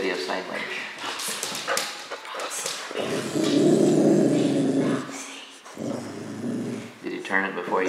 video sign language. Did you turn it before you?